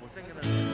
못생겨는